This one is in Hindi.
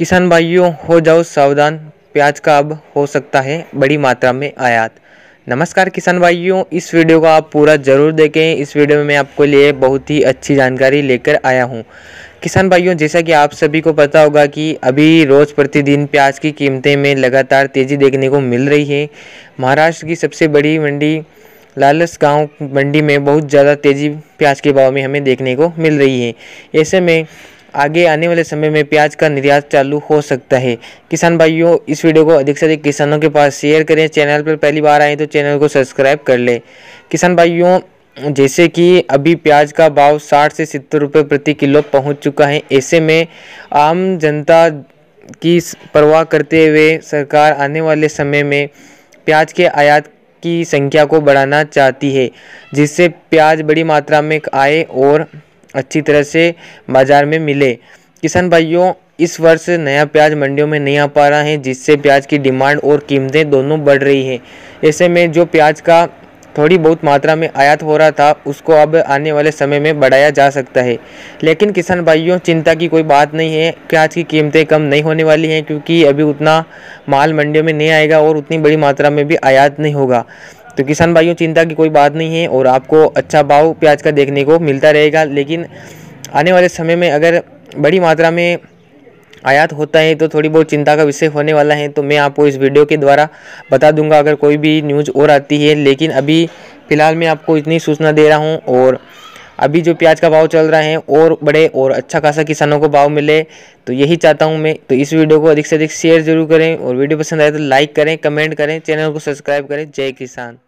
किसान भाइयों, हो जाओ सावधान। प्याज का अब हो सकता है बड़ी मात्रा में आयात। नमस्कार किसान भाइयों, इस वीडियो को आप पूरा ज़रूर देखें। इस वीडियो में मैं आपको लिए बहुत ही अच्छी जानकारी लेकर आया हूँ। किसान भाइयों, जैसा कि आप सभी को पता होगा कि अभी रोज़ प्रतिदिन प्याज की कीमतें में लगातार तेज़ी देखने को मिल रही है। महाराष्ट्र की सबसे बड़ी मंडी, लालस गाँव मंडी में बहुत ज़्यादा तेज़ी प्याज के भाव में हमें देखने को मिल रही है। ऐसे में आगे आने वाले समय में प्याज का निर्यात चालू हो सकता है। किसान भाइयों, इस वीडियो को अधिक से अधिक किसानों के पास शेयर करें। चैनल पर पहली बार आए तो चैनल को सब्सक्राइब कर लें। किसान भाइयों, जैसे कि अभी प्याज का भाव साठ से सत्तर रुपये प्रति किलो पहुँच चुका है। ऐसे में आम जनता की परवाह करते हुए सरकार आने वाले समय में प्याज के आयात की संख्या को बढ़ाना चाहती है, जिससे प्याज बड़ी मात्रा में आए और अच्छी तरह से बाज़ार में मिले। किसान भाइयों, इस वर्ष नया प्याज मंडियों में नहीं आ पा रहा है, जिससे प्याज की डिमांड और कीमतें दोनों बढ़ रही हैं। ऐसे में जो प्याज का थोड़ी बहुत मात्रा में आयात हो रहा था, उसको अब आने वाले समय में बढ़ाया जा सकता है। लेकिन किसान भाइयों, चिंता की कोई बात नहीं है, प्याज की कीमतें कम नहीं होने वाली हैं, क्योंकि अभी उतना माल मंडियों में नहीं आएगा और उतनी बड़ी मात्रा में भी आयात नहीं होगा। तो किसान भाइयों, चिंता की कोई बात नहीं है और आपको अच्छा भाव प्याज का देखने को मिलता रहेगा। लेकिन आने वाले समय में अगर बड़ी मात्रा में आयात होता है तो थोड़ी बहुत चिंता का विषय होने वाला है। तो मैं आपको इस वीडियो के द्वारा बता दूँगा अगर कोई भी न्यूज़ और आती है। लेकिन अभी फ़िलहाल मैं आपको इतनी सूचना दे रहा हूँ और अभी जो प्याज का भाव चल रहा है, और बड़े और अच्छा खासा किसानों को भाव मिले तो यही चाहता हूँ मैं। तो इस वीडियो को अधिक से अधिक शेयर ज़रूर करें, और वीडियो पसंद आए तो लाइक करें कमेंट करें चैनल को सब्सक्राइब करें। जय किसान।